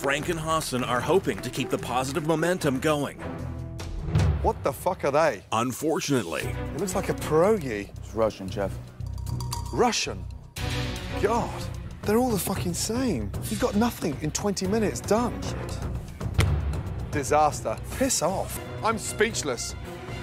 Frank and Hassan are hoping to keep the positive momentum going. What the fuck are they? Unfortunately, It looks like a pierogi. It's Russian, Jeff. Russian. God, they're all the fucking same. You've got nothing in 20 minutes done. Disaster. Piss off. I'm speechless.